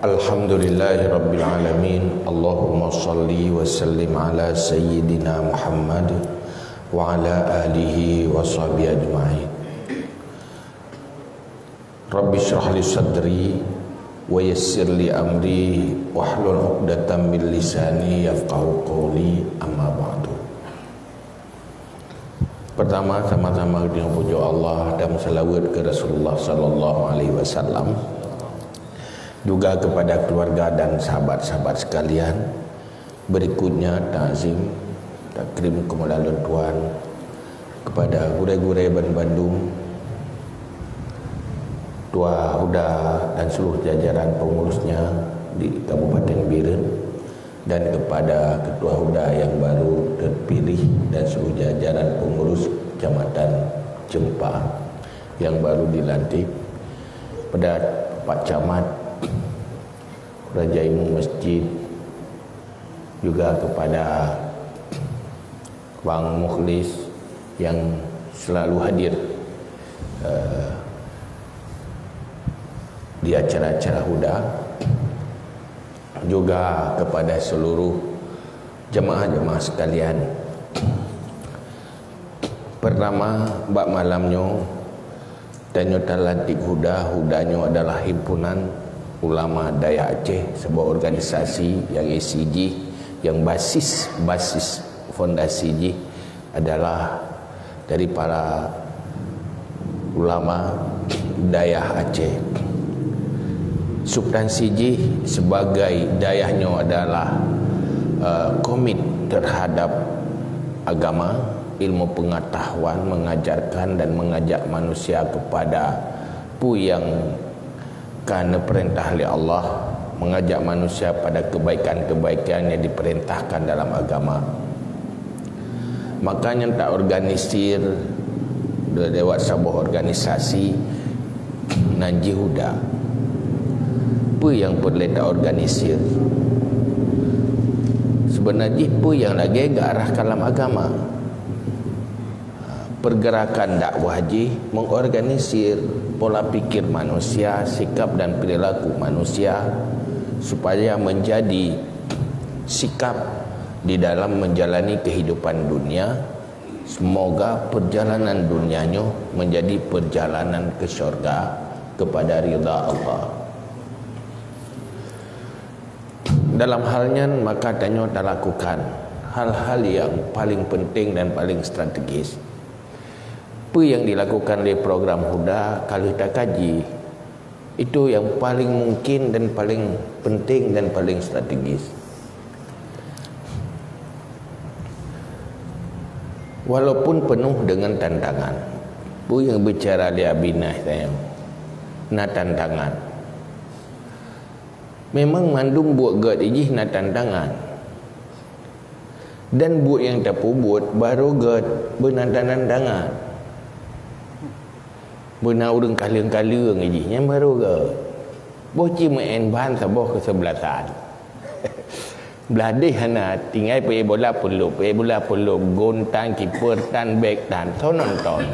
الحمد لله رب العالمين اللهم صل وسلم على سيدنا محمد وعلى آله وصحبه أجمعين رب اشرح لي صدري ويسر لي أمري واحلل عقدة من لساني يفقه قولي أما بعد Pertama sama-sama dengan puji Allah dan salawat ke Rasulullah sallallahu alaihi wasallam juga kepada keluarga dan sahabat-sahabat sekalian. Berikutnya takzim takrim kemuliaan Tuhan kepada gure-gure Ban Bandung Tua Huda dan seluruh jajaran pengurusnya di Kabupaten Biren dan kepada Ketua Huda yang baru terpilih dan seluruh jajaran pengurus Kecamatan Cempah yang baru dilantik pada Pak Camat Raja Imam Masjid juga kepada Bang Mukhlis yang selalu hadir uh, di acara-acara huda juga kepada seluruh jemaah-jemaah sekalian. Pertama bak malamnya dan lantik huda. Hudanya adalah himpunan ulama Daya Aceh sebuah organisasi yang ACG yang basis basis fondasi G adalah dari para ulama Daya Aceh. Substansi G sebagai dayahnya adalah uh, komit terhadap agama ilmu pengetahuan mengajarkan dan mengajak manusia kepada pu yang kerana perintah oleh Allah mengajak manusia pada kebaikan-kebaikan yang diperintahkan dalam agama. Makanya tak organisir lewat sebuah organisasi Nanji Huda. Apa yang perlu tak organisir? Sebenarnya apa yang lagi ke arah dalam agama. Pergerakan dakwah haji mengorganisir pola pikir manusia, sikap dan perilaku manusia supaya menjadi sikap di dalam menjalani kehidupan dunia. Semoga perjalanan dunianya menjadi perjalanan ke syurga kepada ridha Allah. Dalam halnya maka tanya tak lakukan hal-hal yang paling penting dan paling strategis apa yang dilakukan oleh program Huda kalau kita kaji itu yang paling mungkin dan paling penting dan paling strategis. Walaupun penuh dengan tantangan. Apa yang bicara dia binah saya. Na tantangan. Memang mandung buat gad ijih na tantangan. Dan buat yang tak buat baru gad benantan-tantangan Bena urang kaliang-kaliang aja. Yang baru ke? Boci main bahan sabuh kesebelasan. Beladih hana tinggal pergi bola puluh, pergi bola puluh, gontang, kiper, tan, back, tan, so nonton.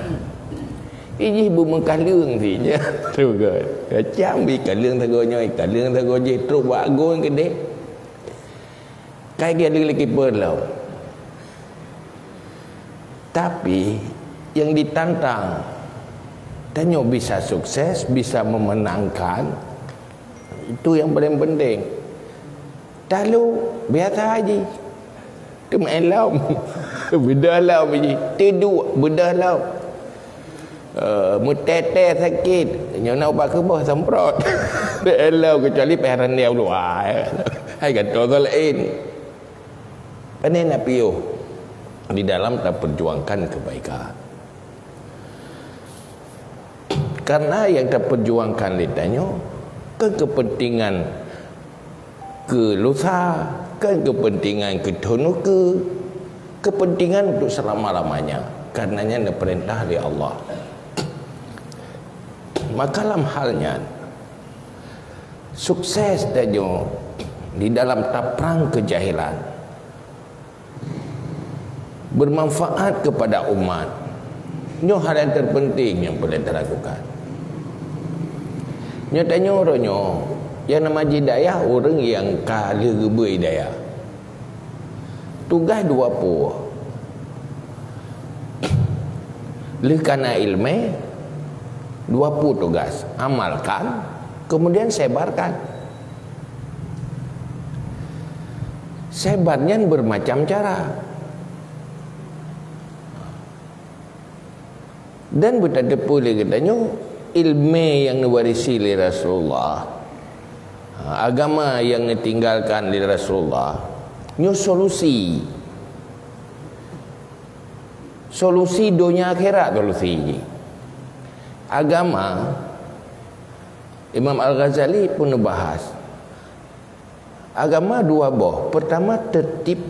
Iji bu mengkaliang sih je. Tu ke? Kacang bi kaliang tagonya, kaliang tagonya, terus buat gol ke dek. Kai dia lagi kiper lah. Tapi yang ditantang Tanya bisa sukses, bisa memenangkan. Itu yang paling penting. Lalu biasa aja. Itu main laum. Bedah laum aja. Tidur, laum. Uh, mutete sakit. Nyo nak ubah ke bawah semprot. Elau kecuali peran dia dulu. Hai kata orang lain. Ini nak. Di dalam tak perjuangkan kebaikan. Karena yang kita perjuangkan lidahnya ke kepentingan ke lusa, ke kepentingan ke kepentingan untuk selama-lamanya. Karenanya ada perintah dari Allah. Maka dalam halnya sukses dajo di dalam taprang kejahilan bermanfaat kepada umat. Ini hal yang terpenting yang boleh dilakukan. Nya tanya orangnya yang nama hidayah orang yang kala hidayah tugas dua puluh lekana ilmu dua puluh tugas. Amalkan kemudian sebarkan. Sebarnya bermacam cara. Dan bertanda boleh katanya ilmu yang diwarisi oleh Rasulullah. Ha, agama yang ditinggalkan oleh Rasulullah. Nyo solusi. Solusi dunia akhirat solusi agama Imam Al-Ghazali pun bahas. Agama dua boh. Pertama tertib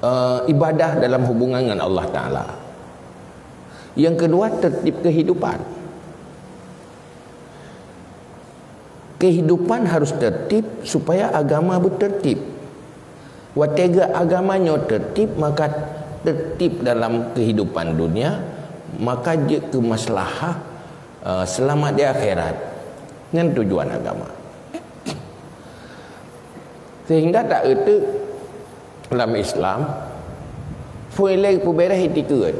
uh, ibadah dalam hubungan dengan Allah Ta'ala yang kedua tertib kehidupan. Kehidupan harus tertib supaya agama bertertib. Watega agamanya tertib maka tertib dalam kehidupan dunia maka dia kemaslahah uh, selamat di akhirat dengan tujuan agama. Sehingga tak itu dalam Islam Fuilai puberah itikat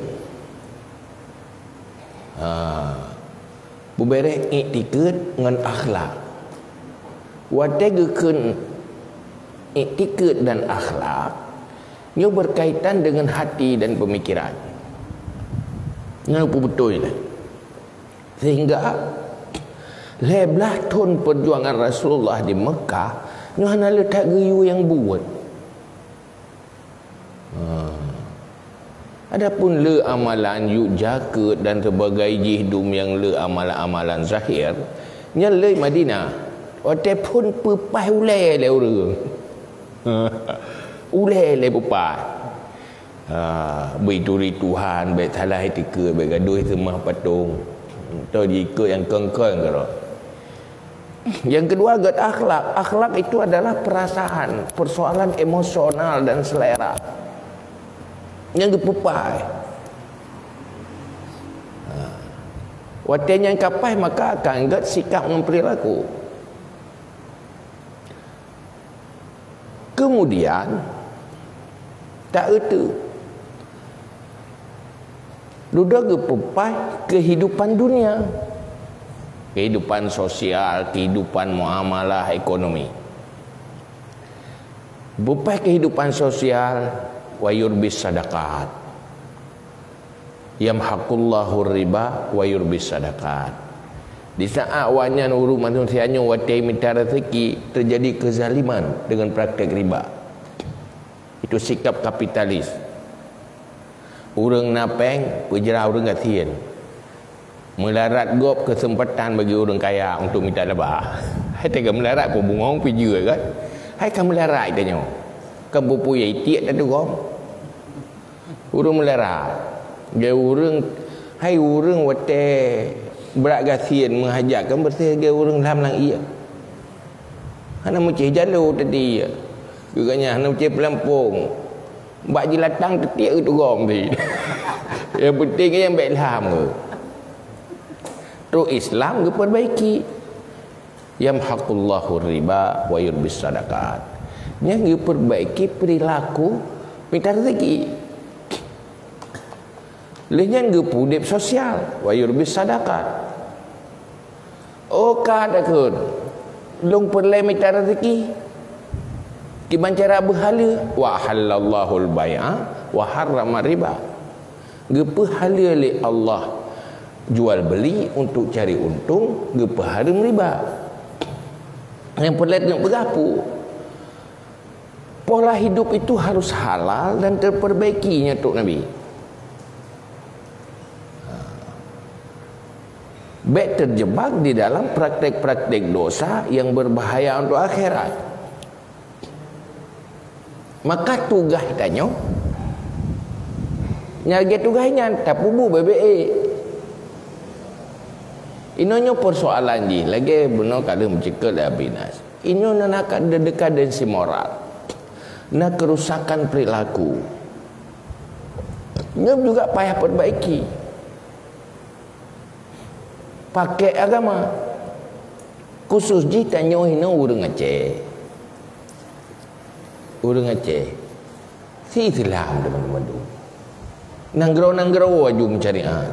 ha. Buberek iktikat dengan akhlak. Wategekun iktikat dan akhlak Ia berkaitan dengan hati dan pemikiran. Ini apa betul ini Sehingga Leblah tun perjuangan Rasulullah di Mekah Ini hanya letak geyu yang buat Adapun le amalan yuk jaga dan sebagai jihdum yang le amalan-amalan zahir nya le Madinah Ote pun pepai ulai le urang. ulai le pepai. Ha, berituri Tuhan, baik salah etika, baik gaduh semua patung. Tahu jika yang kengkeng kalau. Yang kedua agak akhlak. Akhlak itu adalah perasaan, persoalan emosional dan selera yang dipupai ha. Watian yang kapai maka akan ingat sikap memperilaku Kemudian Tak itu Duduk kepupai kehidupan dunia. Kehidupan sosial, kehidupan muamalah ekonomi. Bupai kehidupan sosial wa yurbis sadaqat. Yamhaqullahu riba wa yurbis sadaqat. Di saat wanyan uru manusianya watai minta rezeki terjadi kezaliman dengan praktek riba. Itu sikap kapitalis. Orang napeng pejera orang gatian melarat gop kesempatan bagi orang kaya untuk minta lebah. Hai tega melarat pun bungong juga kan? Hai kamu melarat tanya kamu punya itiak dan tu urung melera dia urung hai urung wate berat gasian menghajatkan bersih dia urung dalam lang iya hana mucih jalu tadi Guganya hana mucih pelampung. Bak jilatang tetiak itu gom tadi. Yang penting yang baik ilham ke. Tu Islam ke perbaiki. Yamhaqullahu riba wa yurbis sadaqat Yang perbaiki perilaku minta rezeki Lehnyan ge pudip sosial wa yurbis sadaqat. Oh kadakun. Long perle mita rezeki. Kiman cara berhala wa halallahu al-bai'a wa harrama riba. Ge pahala oleh Allah jual beli untuk cari untung, ge pahala riba. Yang perle nak bergapu. Pola hidup itu harus halal dan terperbaikinya Tok Nabi. baik terjebak di dalam praktek-praktek dosa yang berbahaya untuk akhirat. Maka tugas tanya nyagi tugasnya tak pubu BBA inonya persoalan ni lagi benar kada mencekal dah binas ino nak ada dekadensi moral nak kerusakan perilaku. Ini juga payah perbaiki. Pakai agama. Khusus ji tanya hina urang Aceh. Urang Aceh. Si Islam teman-teman tu. Nanggro-nanggro aju mencari ah.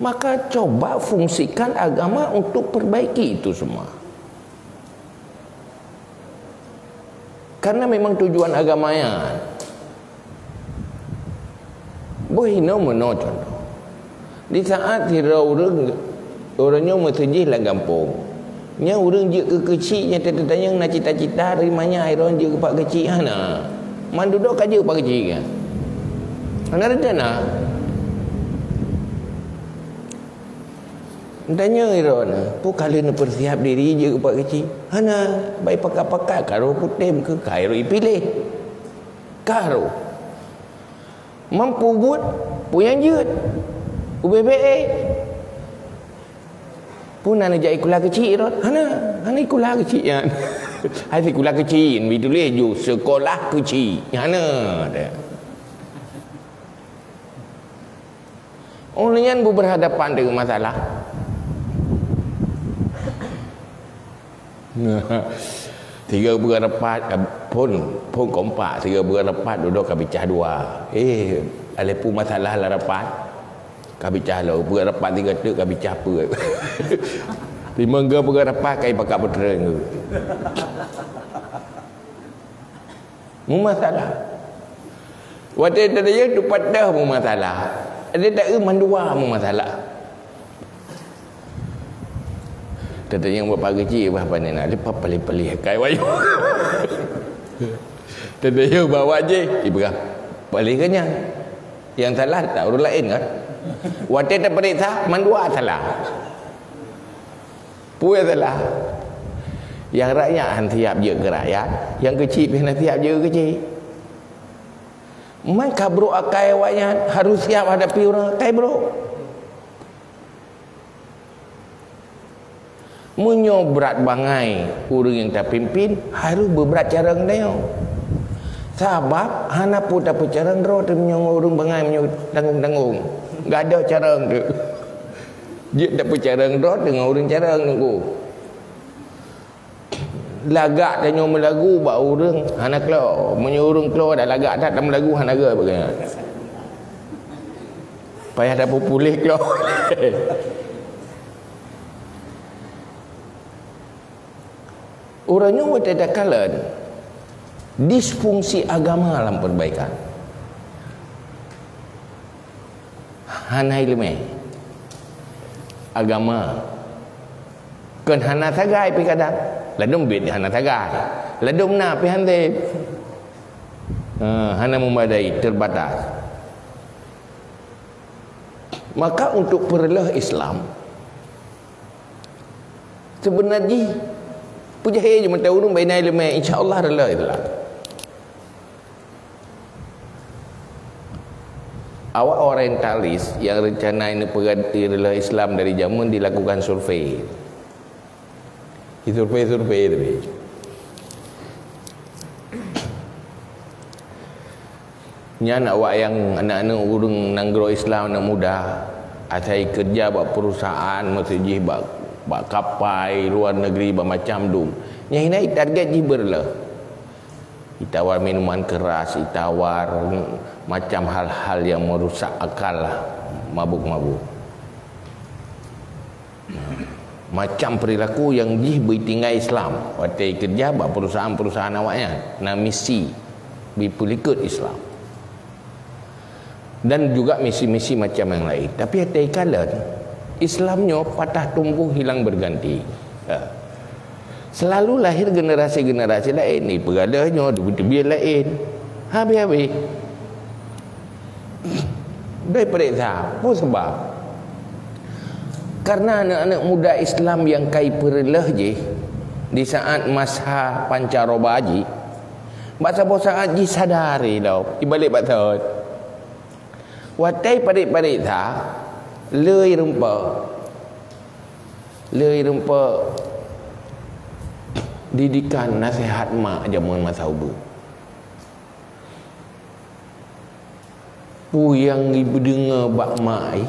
Maka coba fungsikan agama untuk perbaiki itu semua karena memang tujuan agamanya boleh no meno contoh. Di saat hira orang orangnya masjid lah gampung. Nya orang je ke kecil nya tanya nak cita-cita rimanya air orang je ke pak kecil ana man duduk kerja pak kecil kan ana rencana Tanya Iron, pu kali nak persiap diri je ke kecil. Hana, baik pakai-pakai karo putim ke karo pilih. Karo. Mampu buat punya jut. UBBA pun nak jadi kula kecil rot hana hana kula kecil ya hai kula kecil vi tulis ju sekolah kecil hana ada Orang yang berhadapan dengan masalah Tiga bulan lepas pun pun kompak. Tiga bulan lepas duduk kabicah dua. Eh, alepu masalah lah rapat. Kabicah lah Bukan rapat tiga tu Kabicah apa? Lima ke bukan rapat Kain pakai putera Mu masalah. Waktu itu dia tu pada mu masalah. Dia tak ke mandua mu masalah Tata yang buat pagi cik Apa ni nak? Lepas pelih-pelih Kai wayu yang bawa je. Ibu kan Pelih kenyang Yang? Salah tak? Orang lain kan? Waktu tak periksa Mandua salah. Puan salah. Yang rakyat Han siap je ke rakyat? Yang kecil pun siap je ke kecil? Maka bro akai awaknya Harus siap hadapi orang akai bro Munyo berat bangai Orang yang tak pimpin Harus berberat cara dia Sebab Hana pun tak percara Dia menyong orang bangai Menyong tanggung-tanggung Enggak ada cara tu. Dia tak percaya rot dengan orang cara tu. Lagak dan nyomu lagu buat orang anak keluar. Menyuruh keluar dah lagak tak dalam lagu anak ke. Payah dah pulih keluar. Orangnya waktu ada kalan. Disfungsi agama dalam perbaikan. hana ilmu agama. Kan hana tagai pi kadang. Ladum bid hana tagai. Ladum na pi hande uh, hana memadai terbatas. Maka untuk perlah Islam sebenarnya puja je mata urung baina ilmu insyaallah rela itulah. Awak orientalis yang rencana ini pergatilah Islam dari zaman dilakukan survei. Itu Nya nak awak yang anak-anak urung nanggro Islam anak muda Asai kerja buat perusahaan Masjid buat, buat kapai Luar negeri buat macam tu Nya ini target jiberlah Itawar minuman keras Itawar macam hal-hal yang merusak akal lah. Mabuk-mabuk. Macam perilaku yang jih bertinggal Islam. Waktu kerja buat perusahaan-perusahaan awaknya. Na misi berikut Islam. Dan juga misi-misi macam yang lain. Tapi ada ikalan Islamnya patah tumbuh hilang berganti. Ha. selalu lahir generasi-generasi lain. Ni pegadanya dia lain. Habis-habis. Dari periksa apa sebab? Karena anak-anak muda Islam yang kai perilah je di saat masa pancaroba haji Baca puasa haji sadari dah di balik baca watai padik-padik ta lei rumpa. Lei rumpa. Didikan nasihat mak jamuan masa ubah Pu yang ibu dengar bak mai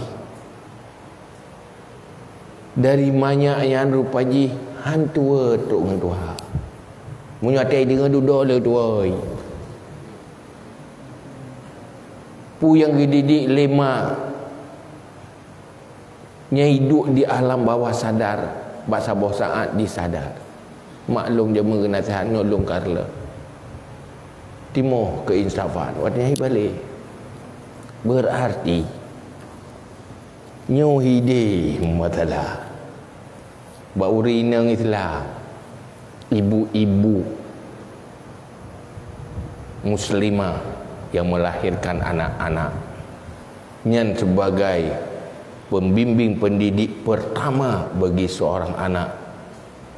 dari banyak yang rupaji hantu tu dengan Tuhan Munyo atai dengan duduk le tu oi. Pu yang dididik lima nya hidup di alam bawah sadar bahasa bawah saat disadar. Maklum dia mengenai nasihat nolong karla. Timo keinsafan. Waktu balik. Berarti nyo hide matalah baurina Islam ibu-ibu muslimah yang melahirkan anak-anak yang sebagai pembimbing pendidik pertama bagi seorang anak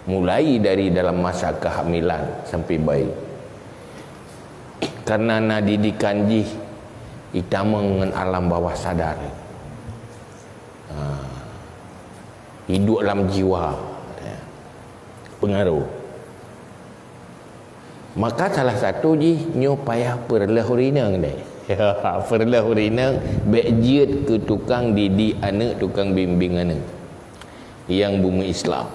mulai dari dalam masa kehamilan sampai bayi. Karena nak didikan jih itama dengan alam bawah sadar. Hidup dalam jiwa pengaruh. Maka salah satu ji nyo payah perlah urinang deh perlah urinang bejiat ke tukang didik anak tukang bimbing anak? Yang bumi Islam.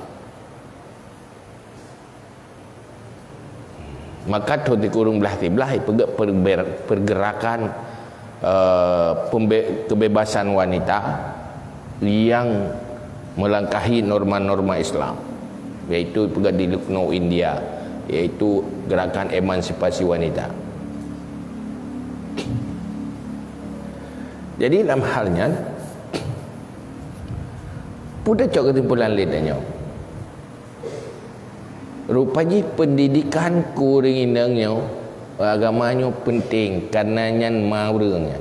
Maka tu kurung belah belah pergerakan uh, kebebasan wanita yang melangkahi norma-norma Islam. Iaitu juga di Lucknow India. Iaitu gerakan emansipasi wanita jadi dalam halnya Pudah cok kesimpulan lidahnya Rupanya pendidikan kuringinangnya Agamanya penting Karena nyan maurangnya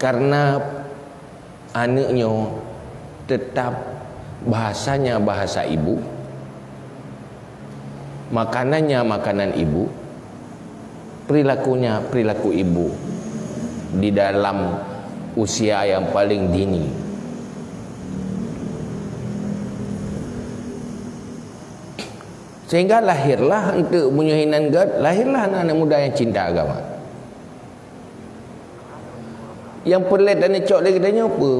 Karena anaknya tetap bahasanya bahasa ibu makanannya makanan ibu perilakunya perilaku ibu di dalam usia yang paling dini. Sehingga lahirlah untuk menyuhinan God lahirlah anak-anak muda yang cinta agama. Yang pelit dan cok lagi tanya apa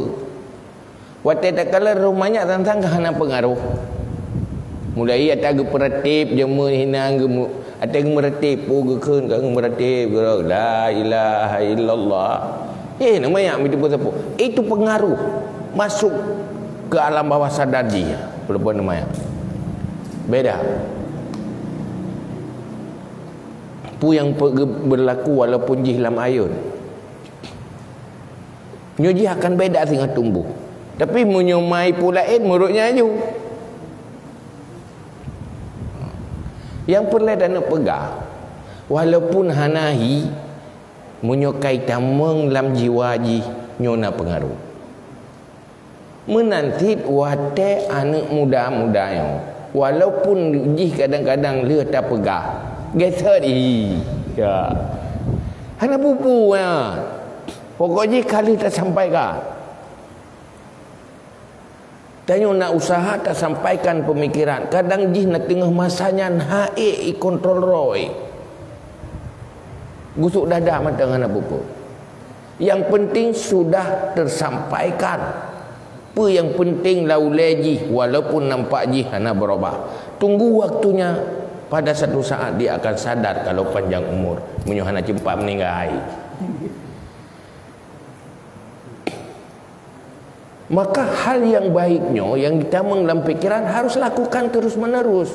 waktu tak kala rumahnya tentang kehana pengaruh. Mulai ada ke peratip jemu hina ke ada ke meratip oh ke kan ke meratip la ilaha illallah. Eh nama yang itu pun siapa? Itu pengaruh masuk ke alam bawah sadar dia. Perempuan nama yang? Beda. Pu yang berlaku walaupun jihlam ayun? Nyuji akan beda dengan tumbuh. Tapi menyumai pula in murutnya aju. Yang perlu dan pegang. Walaupun hanahi menyukai tameng dalam jiwa ji nyona pengaruh. Menanti wate anak muda-muda yang walaupun ji kadang-kadang dia tak pegang. Geser Ya. Hana bubu ya. Pokoknya kali tak sampaikan. Tanya nak usaha tak sampaikan pemikiran. Kadang jih nak tengah masanya hae i kontrol roy. Gusuk dada mata dengan apa Yang penting sudah tersampaikan. Apa yang penting lau leji walaupun nampak jih hana berubah. Tunggu waktunya pada satu saat dia akan sadar kalau panjang umur menyuhana cepat meninggal. Maka hal yang baiknya yang ditamang dalam fikiran harus lakukan terus menerus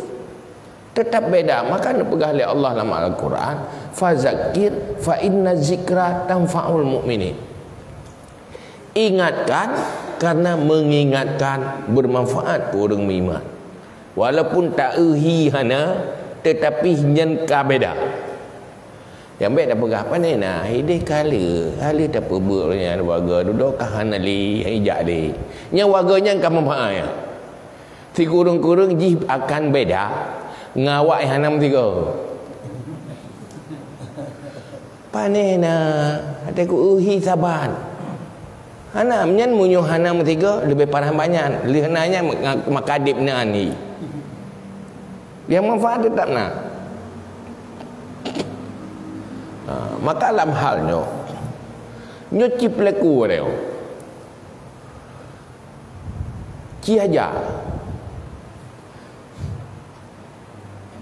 tetap beda. Maka nak pegah oleh Allah dalam Al-Quran fazakir fa inna zikra tanfa'ul mu'minin. Ingatkan karena mengingatkan bermanfaat orang beriman. Walaupun tak uhi hana tetapi nyen ka beda yang baik dah pergah apa ni nah kali kali tak perbuat yang warga duduk kahan ali hijak di yang warganya memfaham ya? Si kurung-kurung jih akan beda ngawak hanam tiga panena ada ku uhi saban. Hanam nyan munyuh hanam tiga lebih parah banyak. Lihananya makadib ni. Yang manfaat tetap nak ha, maka dalam halnya nyuci pelaku dia Ki aja.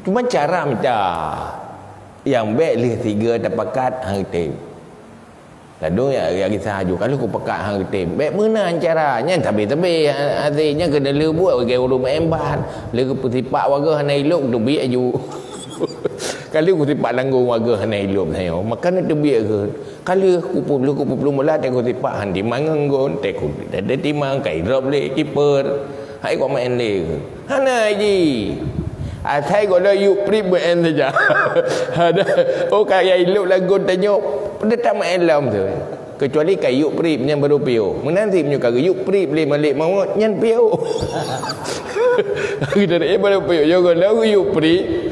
Cuma cara macam yang baik lihat tiga dapat hang tim. Lalu ya ya kita haju kalau ku pekat hang tim. Baik mana caranya tapi-tapi artinya kena le buat bagi urus emban. Le ku petipak warga hana elok tu biar aju. Kali aku tipak langgung warga hanai ilum saya. Makan itu biar ke. Kali aku pula aku pula mula tengok tipak han di manggon teku. ada timang kai drop le kiper. Hai kau main le. Hana ji. Atai kau dah yuk pri main saja. Ada oh kaya ilum lagu tanya. Pada tak main lam tu. Kecuali kayu pri yang baru piu. Menanti punya kaga yuk pri boleh malik mau yang piu. Kita dah eh, ibarat piu. Jangan lagu yuk pri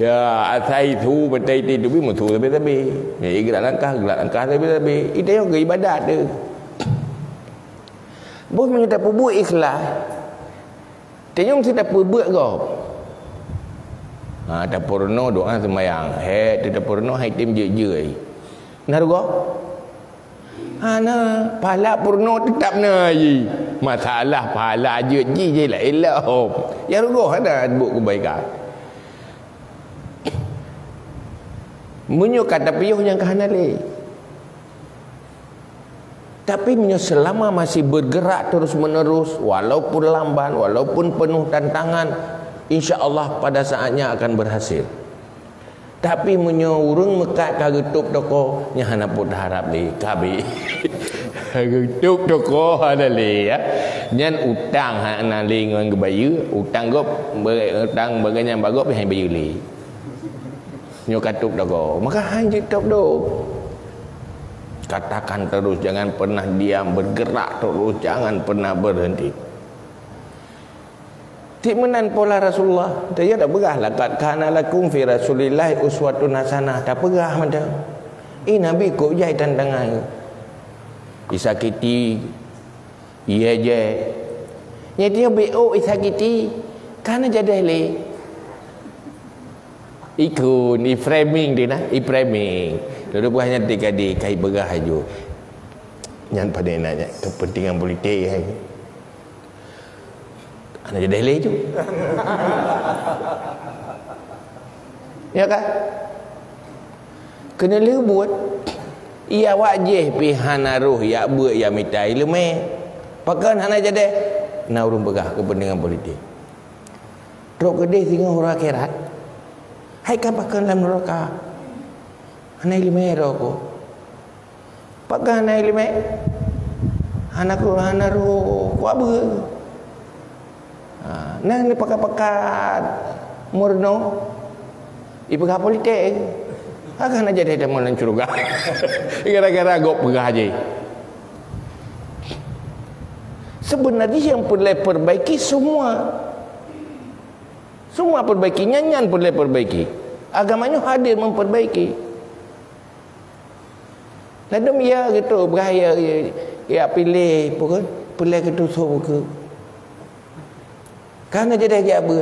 ya atai tu betai ti tu bi mu tu tapi tapi ya gerak langkah gerak langkah tapi tapi itu yang ibadat tu Bos minta buat ikhlas. Tengok kita buat kau. Ha, tak purno doa semayang he tidak purno hai tim je je ai narugo ha na pala purno tetap na ji masalah pala je je je lah elok. Ya rugo ada buat kebaikan Munyo kata piyuh yang kahanale. Tapi selama masih bergerak terus menerus walaupun lamban walaupun penuh tantangan insya Allah pada saatnya akan berhasil. Tapi menyurung mekat kagetup toko nya hana pun harap li kabi kagetup toko ada li ya. Nyan utang ha na li ngan gebayu utang gop utang baganya hai bayu li nyo katup toko maka hanjit top do katakan terus jangan pernah diam bergerak terus jangan pernah berhenti Tik menan pola Rasulullah. Dia tak pegah lah. Kat kana lakum fi Rasulillah uswatun hasanah. Tak pegah macam. Eh Nabi kok jai tantangan. Disakiti. Iya je. Nyati BO isakiti. Kana jadi le. Ikut ni framing dia nah, i framing. Dulu bukan hanya tiga di kai begah aju. Yang pada nak kepentingan politik hai. Anak jadi leh tu. ya kan? Kena le buat. Ia wajib pihan aruh ya buat ya mitai leme. Pakan hana jadi na urung begah kepentingan politik. Rok gede tinggal orang akhirat. Hai kan pakan dalam neraka. Hana leme roko. Pakan hana leme. Hana ku hana ro. Ku apa? Ha, nah ni pakat-pakat murno. Ibu kah politik. Akan aja dia mau lancur gak. Gara-gara gop pegah aja. Sebenarnya yang perlu perbaiki semua. Semua perbaiki. Nyanyian perlu perbaiki. Agamanya hadir memperbaiki. Lalu ya gitu. Beraya. Ya, ya pilih. Pukul. Pilih gitu. So, pukul. Kerana dia dah apa?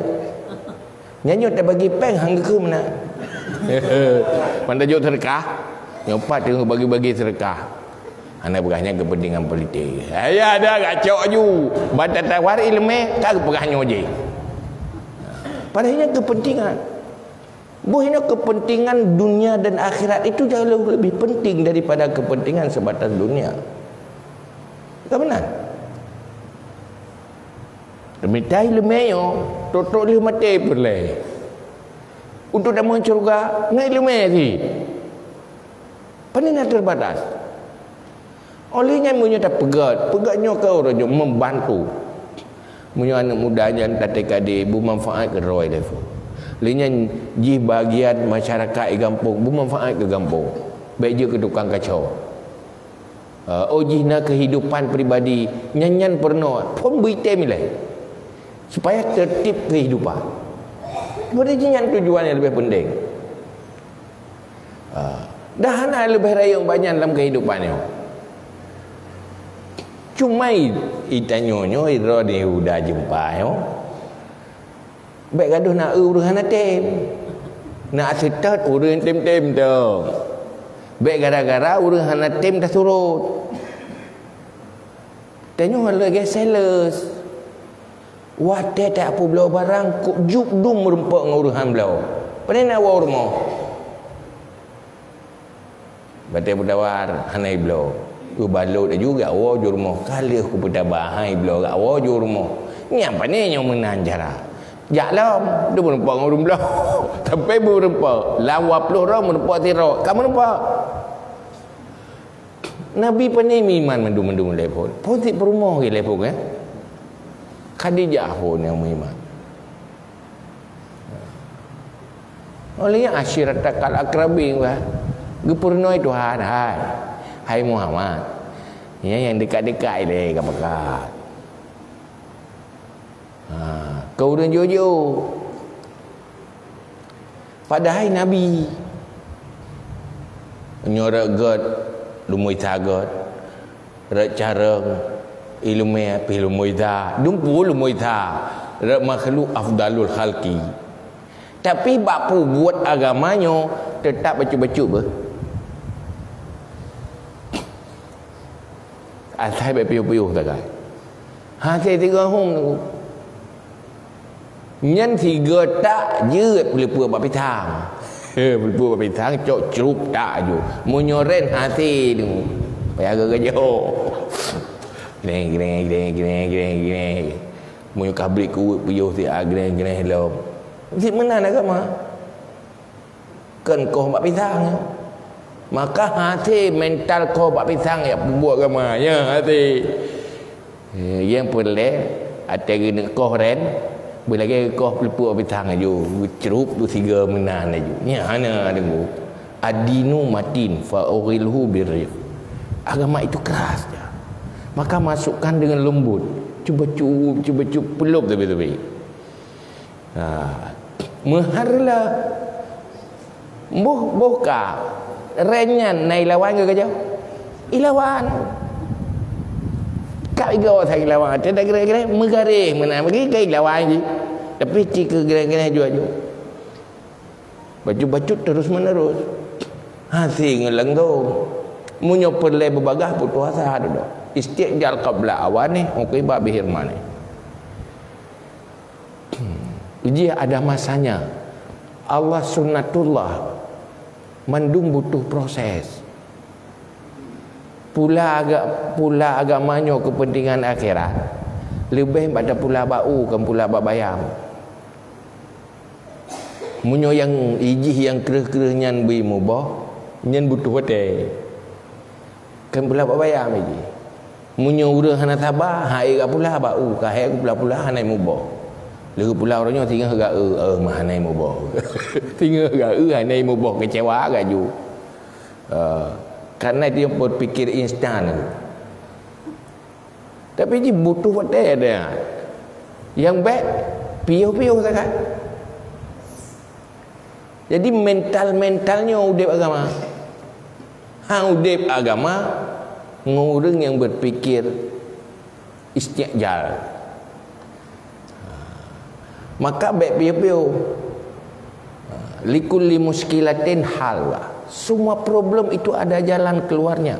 Nyanyi tak bagi peng hangga ke mana? Mana jauh terkah? Nyopat dia bagi-bagi terkah. Anak berahnya kepentingan politik. Ya ada gacok ju. Baca tawar ilmu tak berahnya je. Padahal kepentingan. Buahnya kepentingan dunia dan akhirat itu jauh lebih penting daripada kepentingan sebatas dunia. Tak benar? Demi tai lemeyo, totok dia mati perle. Untuk dah mencurga, ngai lemeh si. Paling terbatas. Olehnya punya tak pegat, pegatnya kau raja membantu. Punya anak muda yang tak tekadi, bu manfaat ke roy dia. Linya ji bagian masyarakat kampung, bu manfaat ke kampung. Baik je ke tukang kacau. Uh, oh kehidupan pribadi nyanyan pernah pun berita milih supaya tertib kehidupan Sebenarnya tujuan yang lebih penting uh, dah hana lebih raya banyak dalam kehidupan ni cuma itanyonyo iro ni udah jumpa yo baik gaduh nak urus hana tem nak asetat urus tem-tem tu baik gara-gara urus hana tem dah surut tanya lagi sales Wate tak apa belau barang kok juk dum merempak nguruhan belau. Pada nak rumah. Batai berdawar hanai belau. Ku balut juga wa ju rumah. Kali aku berdabah hai belau gak wa ju rumah. Ni apa ni yang menanjara? Jak lah, dia merempak ngurung belau. Sampai merempak. Lawa puluh orang merempak tirak. Kamu nampak? Nabi pandai iman mendung-mendung telefon. Pun tak perumah ke telefon eh? Khadijah pun yang iman. Oleh yang asyirat takal akrabing bah. Gepurnoi Tuhan hai. Hai Muhammad. Ya yang dekat-dekat ile kapakat. Ha, kau dan jojo. Padahal Nabi nyorak god lumui tagot rak cara ilmu api lumui ta dumpu lumui ta makhluk afdalul khalqi tapi bapu buat agamanya tetap baca-baca ber Asal baik piuh-piuh tak kan? Ha, saya tiga hong tu. Nhân tiga tak je boleh buat bapi tang. Eh, berburu api tang cok cerup tak ju. Munyoren hati tu. Payah ke kerja. Gini gini gini gini gini gini. Munyo kabrik ku puyuh agren gini hello. Si mana nak mah? Kan kau bak pisang. Maka hati mental kau bak pisang ya buat agama ya hati. Eh, yang boleh ada gini kau ren bila lagi kau pelipuk api tangan ju cerup tu tiga menan ju ni ana dengu adinu matin fa ughilhu birrif. Agama itu keras dia maka masukkan dengan lembut. Cuba cuba cuba cuba pelup tapi ha. Meharla buh buka renyan nai lawan ke jauh ilawan Kak juga orang sakit lawan. Dia tak kira-kira megaring mana. Bagi kai lawan je. Tapi kira-kira jual je. Baju-baju terus menerus. Ha singelang tu. Munyo perle berbagah putus asa ada dah. Istiqjal qabla awal ni. Okey bab bihirman ni. Uji ada masanya. Allah sunnatullah. Mandung butuh proses. Pula agak pula agamanya kepentingan akhirat. Lebih pada pula bau kan pula bak bayam. Munyo yang ijih yang kereh-kereh nyan bi mubah nyan butuh hotel. Kan pula bak bayam iki munyo ura hana tabah hai pula bau ka hai pula pula hanai mubah Lalu pula orangnya tinggal agak eh, eh mah hanai mubah. tinggal agak eh hanai mubah kecewa agak ju. Uh, kerana dia berfikir instan. Tapi dia butuh waktu dia yang baik piuh-piuh sangat. Jadi mental-mentalnya udip agama. Ha udip agama ngurung yang berfikir istiqjal maka baik piuh-piuh likulli muskilatin halwa semua problem itu ada jalan keluarnya.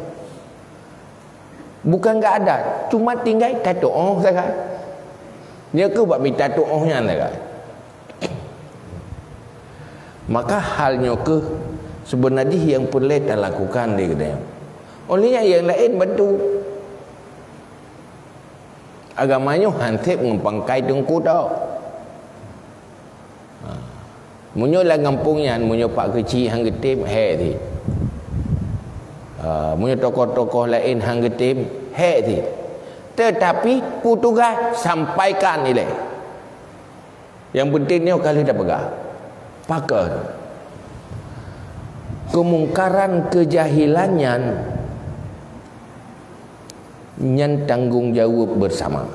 Bukan enggak ada, cuma tinggal tato oh saja. Dia ke buat minta tato ohnya saja. Maka halnya ke sebenarnya yang perlu kita lakukan di kedai. Olehnya yang lain bantu. Agamanya hansip mempangkai tengku tau. Munyo lah kampungnya munyo pak kecil hang getim he ti. Uh, munyo tokoh-tokoh lain hang getim he ti. Tetapi putugas sampaikan nilai. Yang pentingnya kali dah pegang. Pakar. Kemungkaran kejahilannya nyan tanggungjawab bersama.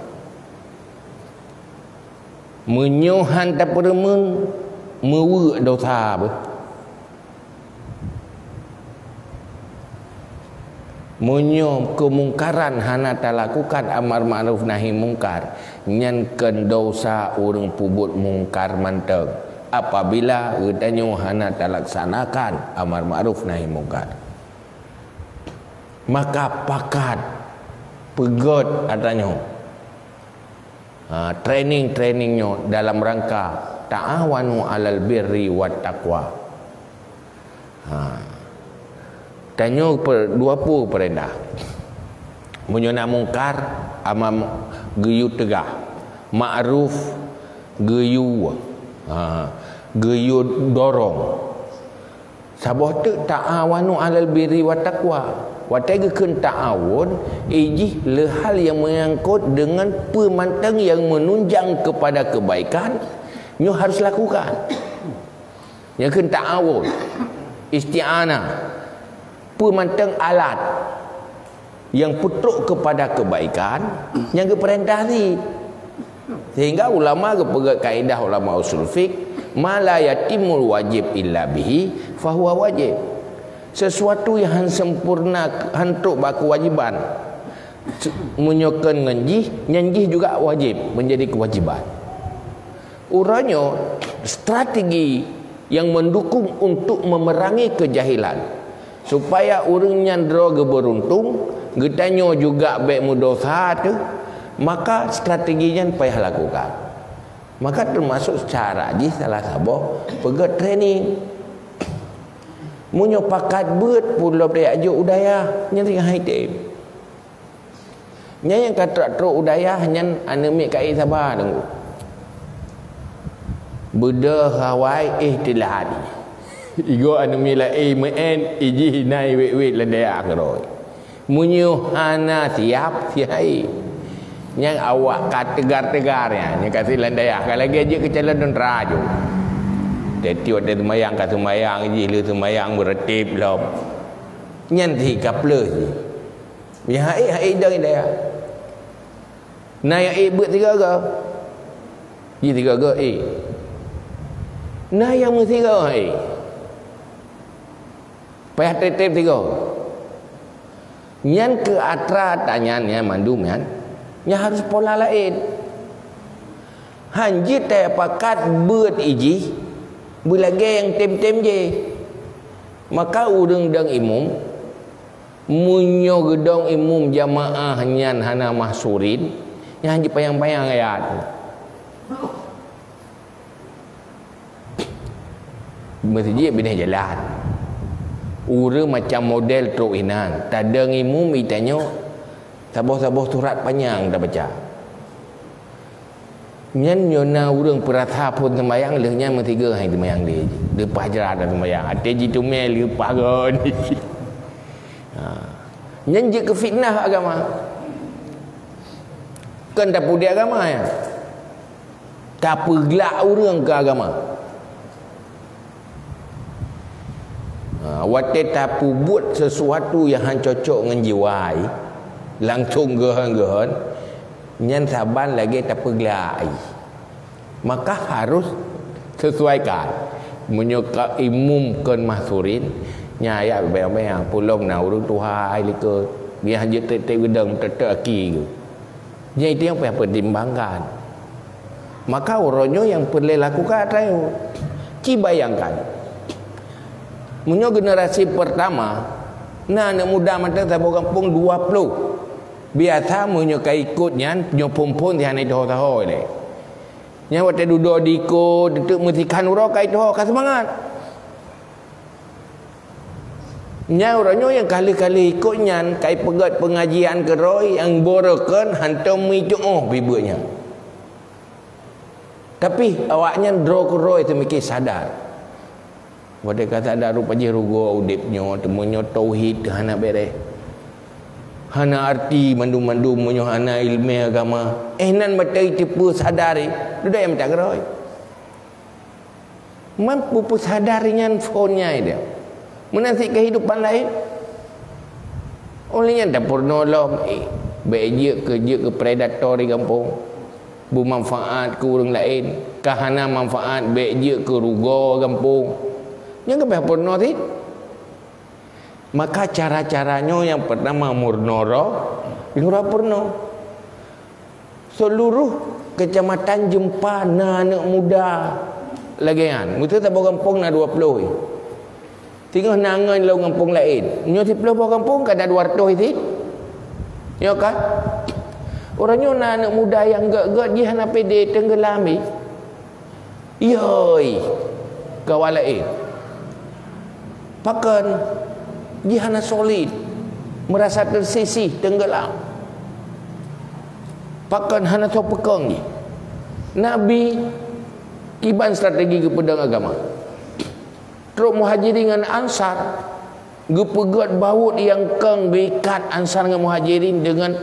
Menyuhan tak peremun mewe dosa apa? Menyom kemungkaran hana tak lakukan amar ma'ruf nahi mungkar. Nyankan dosa orang pubut mungkar mantap apabila gedanya hana tak laksanakan amar ma'ruf nahi mungkar. Maka pakat pegot adanya ha. ha, training-trainingnya dalam rangka ta'awanu alal birri wat taqwa. Ha. tanya per, dua puluh perintah menyona mungkar amam geyu tegah. Ma'ruf geyu ha. geyu dorong. Sabah tu ta'awanu alal birri wat taqwa? Watai ken ta'awun Ijih lehal yang mengangkut dengan pemantang yang menunjang kepada kebaikan Nyo harus lakukan. Yang ken ta'awun Isti'anah Pemantang alat Yang putruk kepada kebaikan Yang keperintah ni. Sehingga ulama kepegat kaedah ulama usul fiqh Mala yatimul wajib illa bihi Fahuwa wajib. Sesuatu yang sempurna hantuk baku wajiban menyokan ngenji nyenji juga wajib menjadi kewajiban uranya strategi yang mendukung untuk memerangi kejahilan supaya orang nyandra beruntung getanyo juga baik mudosa tu maka strateginya payah lakukan maka termasuk secara ji salah sabo pegat training Munyo pakat bet pulau dia ajuk udaya nya tengah haitim. Nya yang kata tro udaya hanya anemik kai sabar tunggu. Buddha hawai ihtilad. Igo anemi la e men iji nai we we la dia keroi. Munyo hana siap siai. Yang awak kat tegar-tegar ya, nya kasih landaya. Kalau lagi aja kecalan dan raju. Teti ada semayang kat semayang je le semayang beretip lah. Nyanti kaple je. Ya hai hai dah dia. Na ya e buat tiga ke? Ji tiga ke e. Na yang ke e. Payah tetep tiga. Nyan ke atra tanya ni mandum kan. Nya harus pola lain. Hanji tak pakat buat iji Bulage yang tem-tem je. Maka urang dang imum munyo gedong imum jamaah nyan hana mahsurin yang haji payang-payang ayat. Masjid bina jalan. Ura macam model truk inan. Tadang imum itanya sabuh-sabuh surat panjang dah baca. Nyan nyona urang perata pun sembayang leh nyan metiga hai sembayang dia je. Lepas jerat dah sembayang. Ate ji tu mel lepas gon. Ha. Nyan je ke fitnah agama. Kan tak pudi agama ya. Tak pergelak urang ke agama. Wate tapu buat sesuatu yang han cocok dengan jiwai langsung gehan-gehan nyan saban lagi tak pergelai maka harus sesuaikan. Menyuka imum kan mahsurin nyaya bayang-bayang pulong na urung tuhai lika. Dia hanya tetek gedang tetek aki ke. Jadi itu yang perlu pertimbangkan. Maka orangnya yang perlu lakukan adalah ci bayangkan Munyo generasi pertama Nah anak muda mata tak kampung 20 biasa munyo kai ikut nyan nyo pompon ti hanai doh tahu le nya wate dudo diko detuk mesti kan uro kai doh ka semangat. Nya uranyo yang kali-kali ikut nyan kai pegat pengajian ke roy yang borokan hantam mi oh bibunya tapi awaknya dro ke roy tu mikir sadar Wadai kata ada rupa je rugo udipnya temunya tauhid hana bereh hana arti mandu-mandu menyoh hana ilmu agama. Eh nan matai tipu sadari duda yang tak geroi mampu pu sadarinya fonnya dia. Menanti kehidupan lain. Olehnya dapur nolom eh, beje kerja ke predator di kampung. Bu manfaat ke orang lain. Kahana manfaat beje ke rugo kampung yang ke dapur nolom maka cara-caranya yang pertama murnoro yang purno. Seluruh kecamatan jumpa anak muda lagi kan? Mutu tak bawa kampung na 20 tinggal nangan lau kampung lain. Nyo ti puluh bawa kampung kada 200 itu ya kan Orangnya nak anak muda yang gak-gak dia nak pede tenggelam ni. Yoi. Kawalai. Pakan dia nak solid. Merasa tersisih tenggelam. Pakan hana tahu pekang ni. Nabi iban strategi kepada agama. Teruk muhajirin dengan ansar. Gepegat baut yang keng berikat ansar dengan muhajirin dengan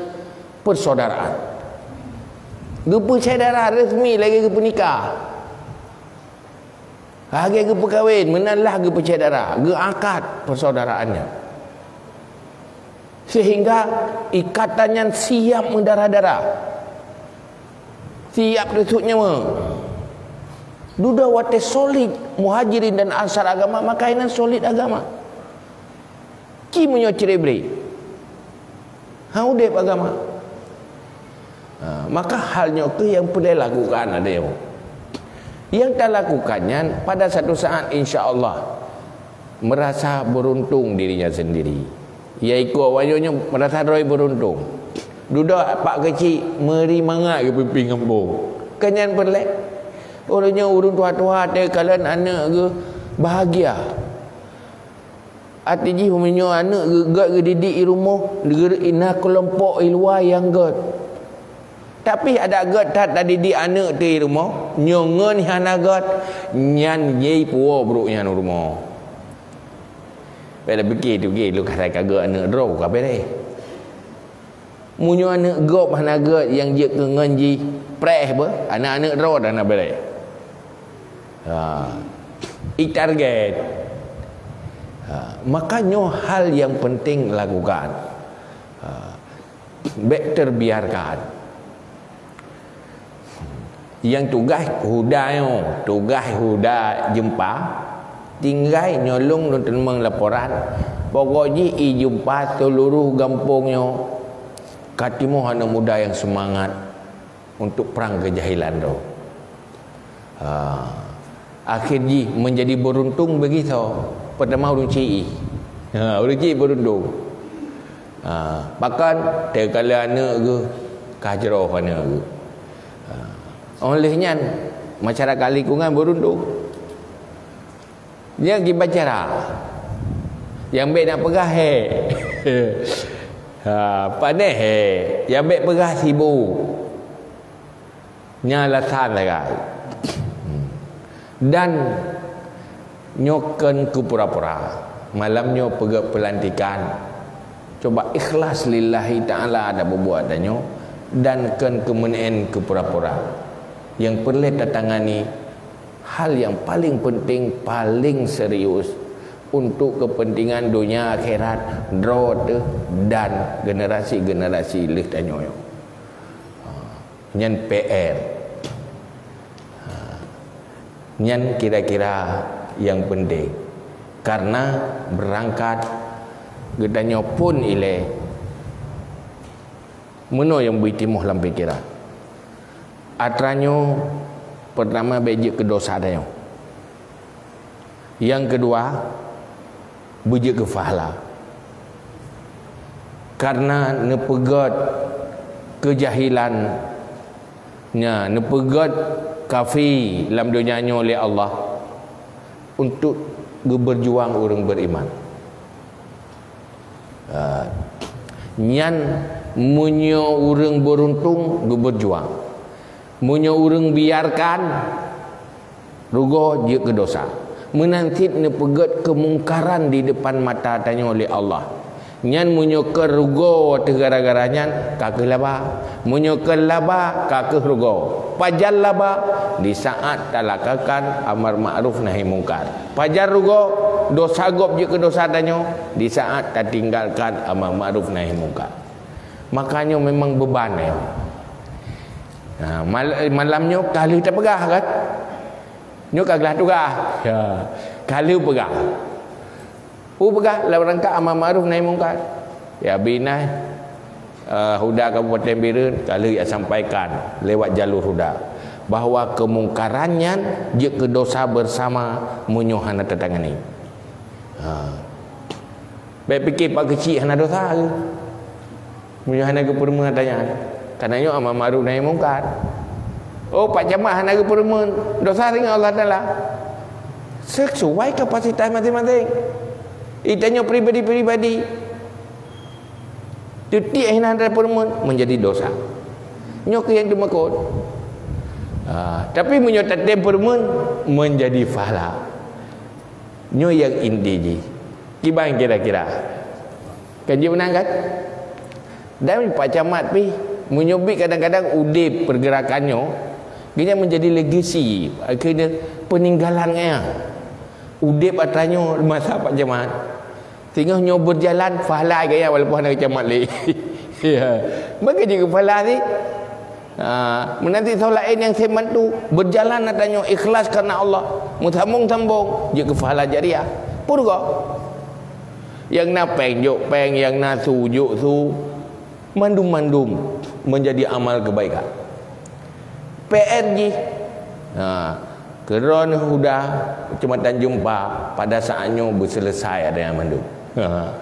persaudaraan. Gepa saudara resmi lagi gepa nikah. Lagi gepa kahwin, menalah gepa saudara, ge akad persaudaraannya. Sehingga ikatannya siap mendarah-darah. Siap resutnya. Duda wate solid muhajirin dan ansar agama makainan solid agama. Ki menyo cerebre. Ha udep agama. Ha, maka halnya ke yang perlu lakukan ada yang yang tak lakukannya pada satu saat insya Allah merasa beruntung dirinya sendiri. Ia ikut awalnya merasa roi beruntung. Duduk pak kecil meri mangat ke pipi ngembung. Kenyan perlek. Orangnya urung tua-tua ada kalian anak ke bahagia. Ati ji huminyo anak ke gak ke didik di rumah ina kelompok luar yang gak tapi ada agat tak tadi di anak tu rumah. Nyongon yang agat nyan ye puo bro yang rumah. Pada fikir tu ke lu kata kagak anak draw ka bere munyo anak gop hanagat yang je ke nganji preh apa? Anak-anak draw dah nak bere ha. I target. Ha. makanya hal yang penting lakukan. Ha. better biarkan yang tugas huda yo tugas huda jumpa tinggal nyolong dan terima laporan. Pokoknya i jumpa seluruh kampungnya katimu hana muda yang semangat untuk perang kejahilan tu. Ha. akhirnya menjadi beruntung begitu. Pertama urung cik ha, urung cik beruntung. Ha. bahkan terkala anak ke kajroh anak ke olehnya masyarakat lingkungan berundung dia pergi baca yang baik nak pegah ha, pandai he. Yang baik pegah sibuk. Nyalasan lah kan dan nyokan ke pura-pura. Malamnya pergi pelantikan. Coba ikhlas lillahi ta'ala ada berbuat dan kan kemenien ke pura-pura yang perlu datangani hal yang paling penting paling serius untuk kepentingan dunia akhirat drot dan generasi-generasi leh tanyo yo ha, nyan PR ha, nyan kira-kira yang penting. Karena berangkat gedanyo pun ile meno yang beritimuh dalam pikiran Atranyo pertama bejik ke dosa dia. Yang kedua bejik ke fahala. Karena nepegat kejahilan nya nepegat kafi dalam dunia oleh Allah untuk berjuang orang beriman. Uh, nyan munyo orang beruntung berjuang Munyo urang biarkan rugo je ke dosa. Menantit ne pegat kemungkaran di depan mata tanya oleh Allah. Nyan munyo ke rugo te gara-garanya kakeh laba. Munyo ke laba kakeh rugo. Pajal laba di saat talakakan amar ma'ruf nahi mungkar. Pajar rugo dosa gop je ke dosa tanya di saat tak tinggalkan amar ma'ruf nahi mungkar. Makanya memang beban ya. Ha, mal, malamnya kali tak pegah kan? Nyo kaglah tugah. Ya. Kali pegah. U pegah la rangka amal ma'ruf nahi mungkar. Ya bina uh, huda Kabupaten Birun kali ya sampaikan lewat jalur huda bahawa kemungkarannya je ke dosa bersama munyohana tetangani. Ha. Baik fikir pak kecil hana dosa ke? Munyohana ke permua tanya. Karena amal ma'ruf nahi mungkar. Oh Pak Jamaah negara permen dosa dengan Allah Taala. Sesuai kapasitas masing-masing. Itanya pribadi-pribadi. Tuti hinan dari permen menjadi dosa. Nyok yang dimakut. Ha, tapi menyertai temperament menjadi fala. Nyo yang inti Kibang kira-kira. Kaji menang kan? Dan Pak Camat pi menyubik kadang-kadang udip pergerakannya dia menjadi legasi akhirnya peninggalannya. Udip atasnya masa Pak Camat sehingga nyo berjalan fahala gaya walaupun ada camat le ya. Juga fahala ni Ha, menanti solat yang saya bantu berjalan adanya ikhlas karena Allah. Mutambung-tambung je kefahala jariah. Purga yang na peng jok peng yang na su jok su mandum-mandum menjadi amal kebaikan. PNG ha, kerana sudah kecamatan jumpa pada saatnya berselesai ada yang mandum ha.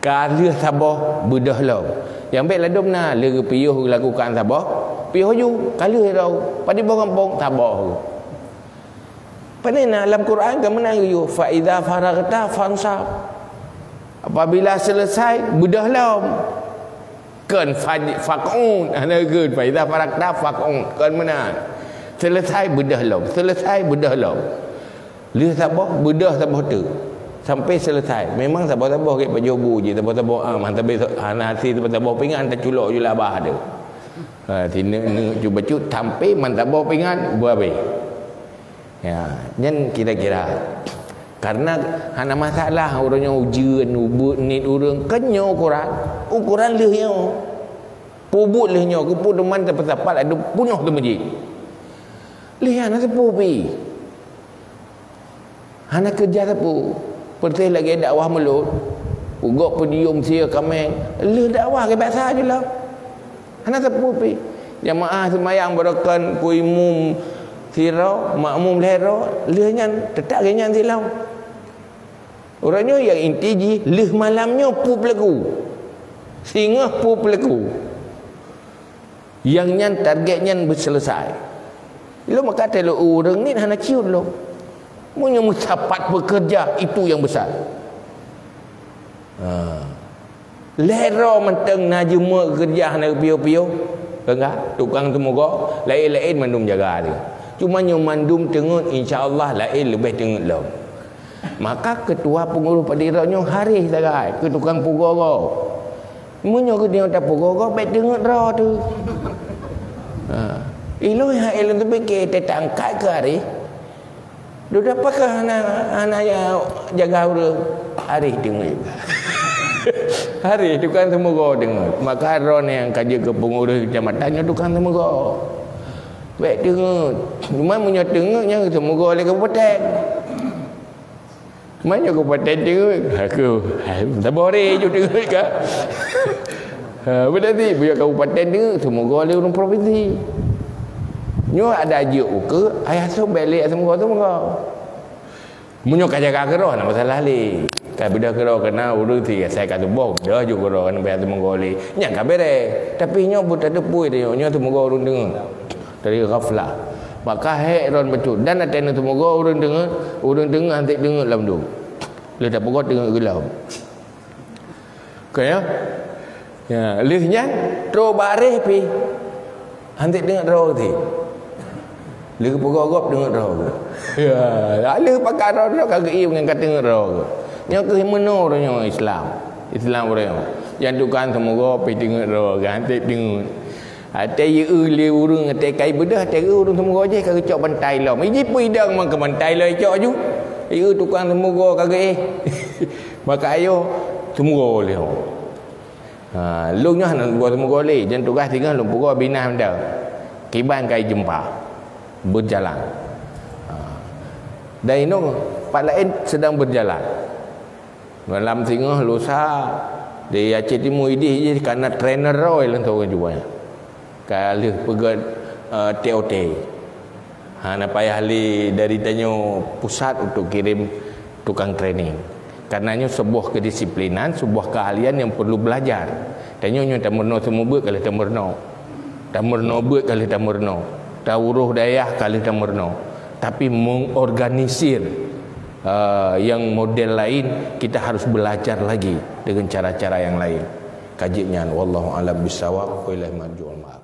Kali sabah bedah lah yang baik ladum na lega piyuh lakukan sabah. Piyuh ju kali rau pada kampung sabah pada dalam Quran kan menang you fa idza faraghta fansab. Apabila selesai bedah lah kan faqun ana kan fa idza faraghta faqun kan menang selesai bedah lah selesai bedah lah lihat sabah bedah sabah tu. Sampai selesai. Memang tabah-tabah ke baju bu je. Tabah-tabah ah man tabah nasi tabah-tabah pinggan tak culok je lah bah ada ha sini ne cuba cut sampai man tabah pinggan buat ya dan kira-kira karena hana masalah orangnya ujian ubut ni urang kenyo ukuran ukuran lehnya pubut lehnya ke pun teman tepat-tepat ada punuh tu masjid lihat nak sepupi hana kerja sepupi Pertih lagi dakwah mulut. Ugok pedium sia kameng. Leh dakwah ke biasa je lah. Hana tepu pi. Jamaah semayang berakan puimum sirau, makmum lero. Leh nyan tetap ke nyan silau. Orangnya yang inti ji. Leh malamnya pu pelaku. Singa pu pelaku. Yang nyan targetnya berselesai. Lu maka telu orang ni hana ciut lu. Punya mencapat bekerja itu yang besar. Ha. Lero menteng na jema kerja na pio-pio. Enggak, tukang temoga lain-lain mandum jaga dia. Cuma yang mandum tengok insya-Allah lain lebih tengok lo. Maka ketua pengurus padiranya hari sagai ke tukang pugoro. Munyo ke dia tak pugoro baik tengok ro tu. Ha. Ilo yang elok tu fikir tetangkai ke hari. Dia dapakah anak anak yang jaga urang hari dengar hari tukang semoga dengar maka ron yang kaji ke pengurus kecamatannya tukang semoga baik dengar cuma punya dengarnya semoga oleh kabupaten mana kabupaten dengar aku tak boleh je kak ha, berarti punya kabupaten dengar semoga oleh orang provinsi Nyo ada aja ke ayah tu balik semua tu muka. Munyo kaja ka kero nak masalah li. Ka bida kero kena urut ti saya kata boh dah ju kero kan bayar tu muka li. Nya ka bere. Tapi nyo but ada pui dia nyo muka urun dengar. Dari ghaflah. Maka hek ron betul dan ada tu muka urun dengar, urun dengar nanti dengar dalam tu. Le tak pokok dengar gelau. Kaya? Ya, lihnya tro bareh pi. Nanti dengar ro ti. Lagi pegawai dengan roh ke? Ya, ada pakai roh roh kagak iya dengan kata dengan roh ke? Yang ke mana orangnya Islam? Islam orang. Yang tu kan semoga pergi dengan roh kan? Tak dengan. Ada ye uli urung ada kai bedah ada urung semoga je kagak cok bantai lah. Ini pun idang mang ke bantai lah cok ju. Ye tukang semoga kagak eh. Maka ayo semoga oleh. Ha, lu nya nak buat semoga oleh. Jangan tugas tinggal lu pukul binah dah. Kiban kai jumpa berjalan. Ha. Dan ini Pak lain sedang berjalan. Malam tengah lusa di Aceh Timur ini je kerana trainer Roy lah orang jumpa. Kalau pergi uh, TOT. Ha nak payah ahli dari tanya pusat untuk kirim tukang training. Karenanya sebuah kedisiplinan, sebuah keahlian yang perlu belajar. Tanya nyo tak merno semua buat kalau tak merno. Tamurno buat kali tamurno. Tawuruh dayah kali tamurno. Tapi mengorganisir uh, yang model lain kita harus belajar lagi dengan cara-cara yang lain. Kajian wallahu alam bisawab wa ilaihi marji'ul ma'ab.